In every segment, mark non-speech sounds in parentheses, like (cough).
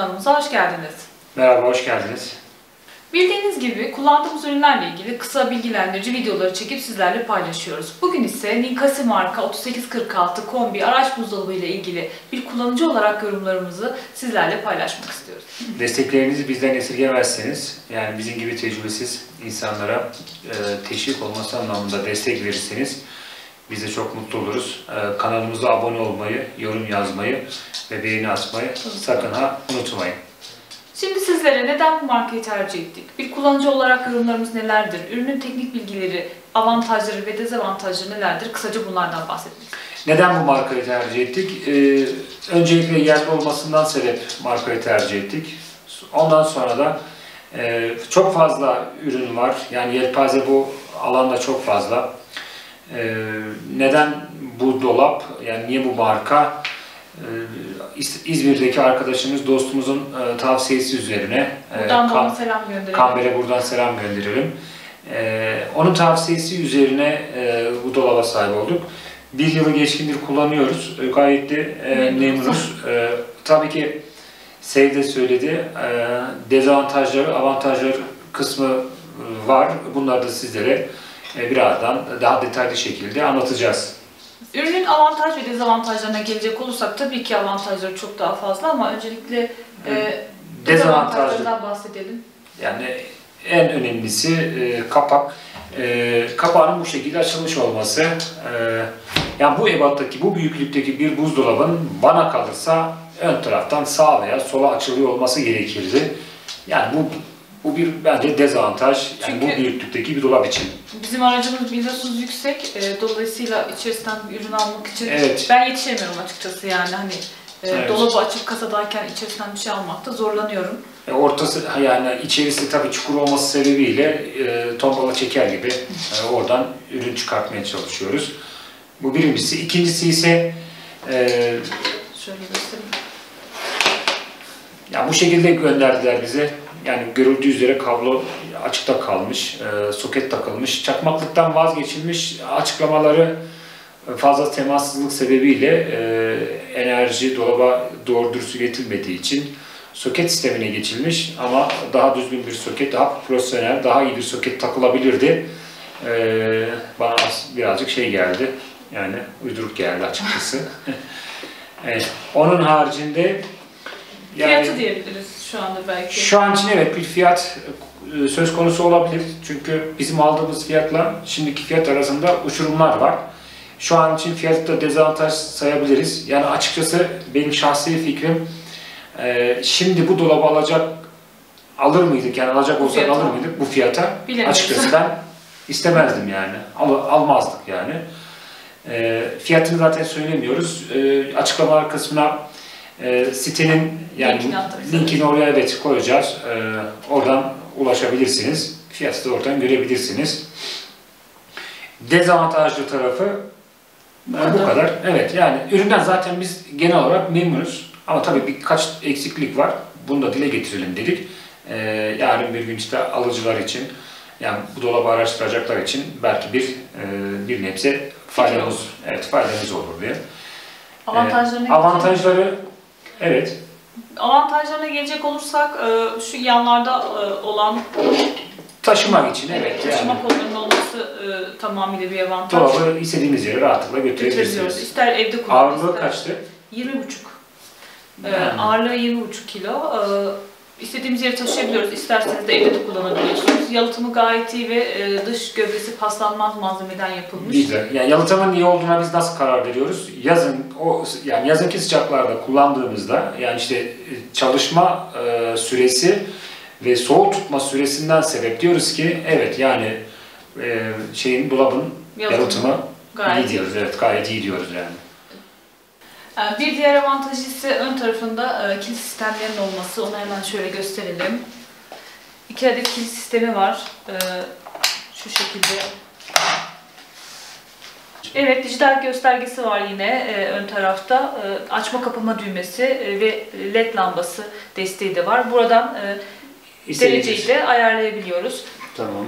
kanalımıza hoş geldiniz. Merhaba, hoş geldiniz. Bildiğiniz gibi kullandığımız ürünlerle ilgili kısa bilgilendirici videoları çekip sizlerle paylaşıyoruz. Bugün ise Ninkasi marka 3846 kombi araç buzdolabı ile ilgili bir kullanıcı olarak yorumlarımızı sizlerle paylaşmak istiyoruz. Desteklerinizi bizden esirgemezseniz, yani bizim gibi tecrübesiz insanlara e, teşvik olması anlamında destek verirseniz biz de çok mutlu oluruz. E, kanalımıza abone olmayı, yorum yazmayı ve beğeni atmayı sakın ha unutmayın. Şimdi sizlere neden bu markayı tercih ettik? Bir kullanıcı olarak yorumlarımız nelerdir? Ürünün teknik bilgileri, avantajları ve dezavantajları nelerdir? Kısaca bunlardan bahsetmek. Neden bu markayı tercih ettik? Ee, öncelikle yerli olmasından sebep markayı tercih ettik. Ondan sonra da e, çok fazla ürün var. Yani yelpaze bu alanda çok fazla. Ee, neden bu dolap? Yani niye bu marka? Ee, İz- İzmir'deki arkadaşımız, dostumuzun e, tavsiyesi üzerine e, Buradan ona selam gönderelim. Kamber'e buradan selam gönderelim. Ee, onun tavsiyesi üzerine e, bu dolaba sahip olduk. Bir yılı geçkindir kullanıyoruz. E, gayet de e, Memnunuz. E, tabii ki Sev de söyledi. E, dezavantajları, avantajları kısmı var. Bunları da sizlere birazdan daha detaylı şekilde anlatacağız. Ürünün avantaj ve dezavantajlarına gelecek olursak tabii ki avantajları çok daha fazla ama öncelikle e, dezavantajlarından bahsedelim. Yani en önemlisi e, kapak. E, kapağının bu şekilde açılmış olması. E, yani bu ebattaki, bu büyüklükteki bir buzdolabın bana kalırsa ön taraftan sağa veya sola açılıyor olması gerekirdi. Yani bu bu bir bence dezavantaj. Yani Çünkü- bu büyüklükteki bir dolap için. Bizim aracımız biliyorsunuz yüksek. e, dolayısıyla içerisinden bir ürün almak için Evet. ben yetişemiyorum açıkçası yani hani e, Evet. dolabı açıp kasadayken içerisinden bir şey almakta zorlanıyorum. E, ortası yani içerisi tabii çukur olması sebebiyle e, tombala çeker gibi e, oradan ürün çıkartmaya çalışıyoruz. Bu birincisi. İkincisi ise e, Şöyle göstereyim. Ya bu şekilde gönderdiler bize. Yani görüldüğü üzere kablo açıkta kalmış, e, soket takılmış, çakmaklıktan vazgeçilmiş açıklamaları fazla temassızlık sebebiyle e, enerji dolaba doğru dürüst iletilmediği için soket sistemine geçilmiş ama daha düzgün bir soket, daha profesyonel, daha iyi bir soket takılabilirdi. E, bana birazcık şey geldi, yani uyduruk geldi açıkçası. (laughs) evet. Onun haricinde Fiyatı diyebiliriz şu anda belki. şu an için evet bir fiyat e, söz konusu olabilir. Çünkü bizim aldığımız fiyatla şimdiki fiyat arasında uçurumlar var. Şu an için fiyatta dezavantaj sayabiliriz. Yani açıkçası benim şahsi fikrim e, şimdi bu dolabı alacak alır mıydık yani alacak olsak fiyata. alır mıydık bu fiyata? Bilemiyoruz. Açıkçası ben istemezdim yani. Al, almazdık yani. E, fiyatını zaten söylemiyoruz. E, açıklamalar kısmına e, sitenin yani Linkini linkini oraya evet koyacağız. E, oradan ulaşabilirsiniz. Fiyatı da oradan görebilirsiniz. Dezavantajlı tarafı e, bu kadar. kadar. Evet yani üründen zaten biz genel olarak memnunuz. Ama tabii birkaç eksiklik var. Bunu da dile getirelim dedik. E, yarın bir gün işte alıcılar için yani bu dolabı araştıracaklar için belki bir e, bir nebze faydamız evet faydamız olur diye. Avantajlarına Ee, avantajları evet Avantajlarına gelecek olursak e, şu yanlarda e, olan taşımak için evet taşıma yani kollarının olması e, tamamıyla bir avantaj. dolabı istediğimiz yere rahatlıkla Götürebiliyoruz. götürebilirsiniz. İster evde kullanırız. Ağırlığı ister- kaçtı? 20,5. Ee, Yani. ağırlığı 20,5 kilo. Ee, istediğimiz yere taşıyabiliyoruz. İsterseniz de evde de kullanabiliyorsunuz. Yalıtımı gayet iyi ve e, dış gövdesi paslanmaz malzemeden yapılmış. Güzel. Yani yalıtımın iyi olduğuna biz nasıl karar veriyoruz? Yazın o yani yazınki sıcaklarda kullandığımızda yani işte e, çalışma e, süresi ve soğuk tutma süresinden sebep diyoruz ki evet yani e, şeyin dolabın Yalıtımı yalıtımı gayet iyi. diyoruz. Evet gayet iyi diyoruz yani. Ee, Bir diğer avantajı ise ön tarafında e, kilit sistemlerinin olması. Onu hemen şöyle gösterelim. İki adet kilit sistemi var. Ee, Şu şekilde. Evet, dijital göstergesi var yine e, ön tarafta. E, açma kapama düğmesi e, ve led lambası desteği de var. Buradan dereceyi de ayarlayabiliyoruz. Tamam.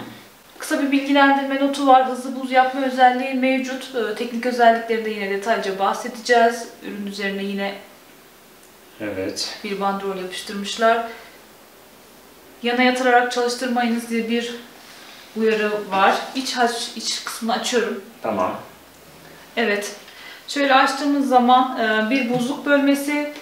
Kısa bir bilgilendirme notu var. Hızlı buz yapma özelliği mevcut. Ee, Teknik özelliklerinde yine detaylıca bahsedeceğiz. Ürün üzerine yine Evet. bir bandrol yapıştırmışlar. Yana yatırarak çalıştırmayınız diye bir uyarı var. İç, haç, iç kısmını açıyorum. Tamam. Evet. Şöyle açtığımız zaman e, bir buzluk bölmesi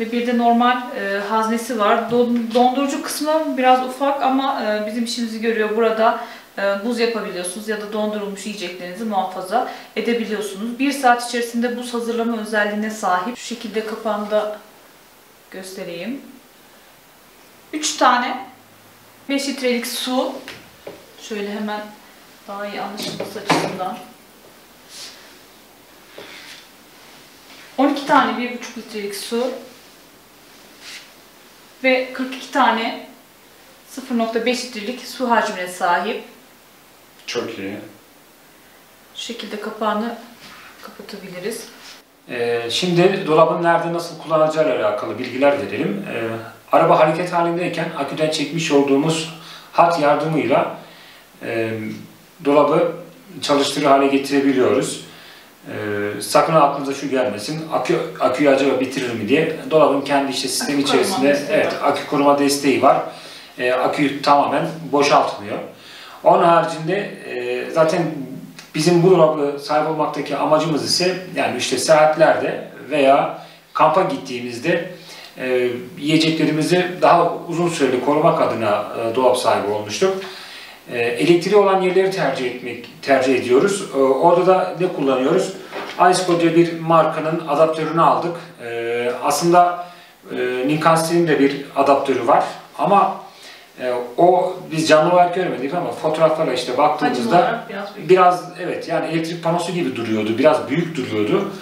ve bir de normal e, haznesi var. Don- Dondurucu kısmı biraz ufak ama e, bizim işimizi görüyor. Burada e, buz yapabiliyorsunuz ya da dondurulmuş yiyeceklerinizi muhafaza edebiliyorsunuz. Bir saat içerisinde buz hazırlama özelliğine sahip. Şu şekilde kapağını da göstereyim. 3 tane 5 litrelik su. Şöyle hemen daha iyi anlaşılması açısından. 12 tane 1,5 litrelik su ve 42 tane 0.5 litrelik su hacmine sahip. Çok iyi. Şu şekilde kapağını kapatabiliriz. Ee, şimdi dolabın nerede nasıl kullanacağıyla alakalı bilgiler verelim. Ee, araba hareket halindeyken aküden çekmiş olduğumuz hat yardımıyla e, dolabı çalıştırır hale getirebiliyoruz. Sakın aklınıza şu gelmesin, akü aküyü acaba bitirir mi diye. Dolabın kendi işte Akü koruma içerisinde evet akü koruma desteği var. Ee, aküyü tamamen boşaltmıyor. Onun haricinde e, zaten bizim bu dolabı sahip olmaktaki amacımız ise yani işte seyahatlerde veya kampa gittiğimizde e, yiyeceklerimizi daha uzun süreli korumak adına e, dolap sahibi olmuştuk. E, elektriği olan yerleri tercih etmek tercih ediyoruz. E, orada da ne kullanıyoruz? Iceco diye bir markanın adaptörünü aldık. E, aslında e, Ninkansti'nin de bir adaptörü var ama e, o biz canlı olarak görmedik ama fotoğraflara işte baktığımızda biraz büyük. biraz evet yani elektrik panosu gibi duruyordu. Biraz büyük duruyordu.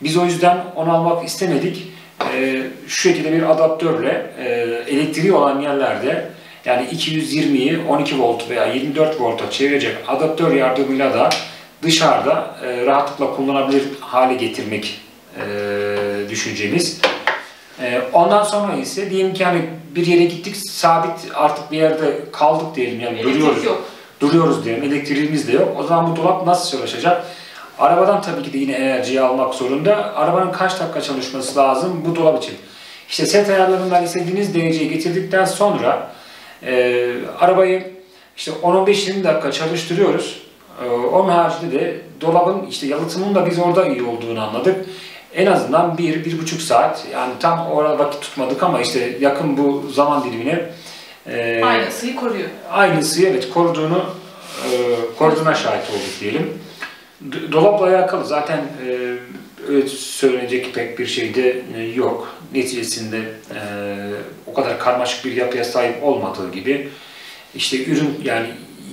Biz o yüzden onu almak istemedik. Ee, şu şekilde bir adaptörle e, elektriği olan yerlerde yani 220'yi 12 volt veya 24 volta çevirecek adaptör yardımıyla da dışarıda e, rahatlıkla kullanabilir hale getirmek e, düşüncemiz. E, ondan sonra ise diyelim ki hani bir yere gittik sabit artık bir yerde kaldık diyelim yani Elektrik duruyoruz yok. duruyoruz diyelim, elektriğimiz de yok. O zaman bu dolap nasıl çalışacak? Arabadan tabii ki de yine enerjiyi almak zorunda. Arabanın kaç dakika çalışması lazım bu dolap için? İşte set ayarlarından istediğiniz dereceye getirdikten sonra e, arabayı işte 10-15-20 dakika çalıştırıyoruz. E, onun haricinde de dolabın işte yalıtımının da biz orada iyi olduğunu anladık. En azından 1-1,5 saat yani tam orada vakit tutmadık ama işte yakın bu zaman dilimine e, Aynı ısıyı koruyor. aynı ısıyı evet koruduğunu e, koruduğuna şahit olduk diyelim. Dolapla alakalı zaten e, öyle söylenecek pek bir şey de e, yok. Neticesinde e, o kadar karmaşık bir yapıya sahip olmadığı gibi işte ürün yani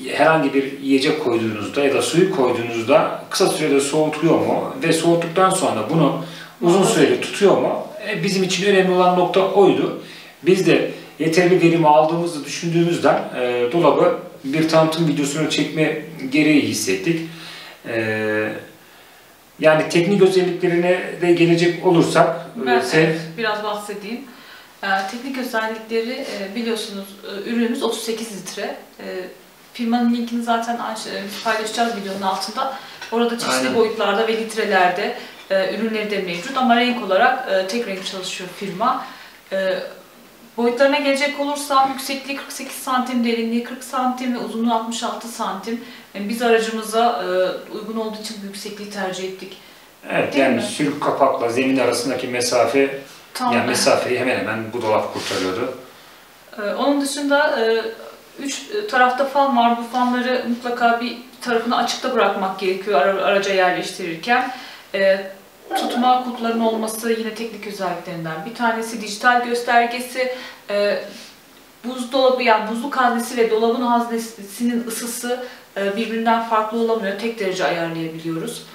herhangi bir yiyecek koyduğunuzda ya da suyu koyduğunuzda kısa sürede soğutuyor mu ve soğuttuktan sonra bunu uzun süreli tutuyor mu? E, bizim için önemli olan nokta oydu. Biz de yeterli verimi aldığımızı düşündüğümüzden e, dolabı bir tanıtım videosunu çekme gereği hissettik. E, yani teknik özelliklerine de gelecek olursak Ben e, sen evet, biraz bahsedeyim. Ee, teknik özellikleri e, biliyorsunuz e, ürünümüz 38 litre. Firmanın linkini zaten e, paylaşacağız videonun altında. Orada çeşitli Aynen. boyutlarda ve litrelerde e, ürünleri de mevcut ama renk olarak e, tek renk çalışıyor firma. E, boyutlarına gelecek olursam yüksekliği 48 santim, derinliği 40 santim ve uzunluğu 66 santim. Yani biz aracımıza e, uygun olduğu için bu yüksekliği tercih ettik. evet Değil yani mi? sülük kapakla zemin arasındaki mesafe Tam yani mesafeyi hemen hemen bu dolap kurtarıyordu. Ee, Onun dışında e, üç tarafta fan var. Bu fanları mutlaka bir tarafını açıkta bırakmak gerekiyor ara- araca yerleştirirken. Ee, Tutma kutuların olması yine teknik özelliklerinden bir tanesi. Dijital göstergesi, e, buzdolabı yani buzluk haznesi ve dolabın haznesinin ısısı e, birbirinden farklı olamıyor. Tek derece ayarlayabiliyoruz.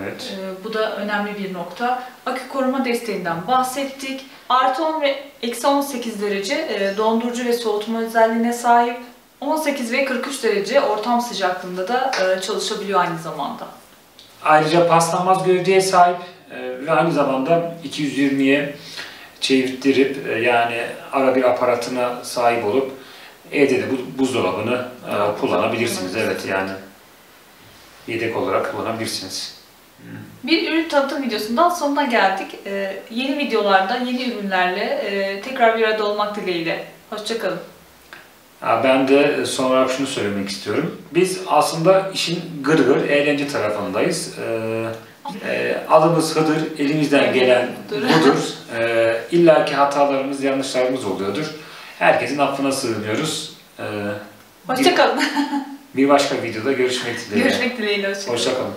Evet. Ee, bu da önemli bir nokta. Akü koruma desteğinden bahsettik. Artı 10 ve eksi 18 derece e, dondurucu ve soğutma özelliğine sahip. 18 ve 43 derece ortam sıcaklığında da e, çalışabiliyor aynı zamanda. Ayrıca paslanmaz gövdeye sahip e, ve aynı zamanda 220'ye çevirttirip yani ara bir aparatına sahip olup evde de bu buzdolabını kullanabilirsiniz. Evet yani yedek olarak kullanabilirsiniz. Bir ürün tanıtım videosundan sonuna geldik. Ee, yeni videolarda, yeni ürünlerle e, tekrar bir arada olmak dileğiyle. Hoşçakalın. Ben de son olarak şunu söylemek istiyorum. Biz aslında işin gırgır, eğlence tarafındayız. Ee, e, adımız Hıdır, elimizden gelen Budur. (laughs) Ee, İlla ki hatalarımız, yanlışlarımız oluyordur. Herkesin affına sığınıyoruz. Ee, Hoşçakalın. bir başka videoda görüşmek dileğiyle. Görüşmek dileğiyle. Hoşçakalın. Hoşçakalın.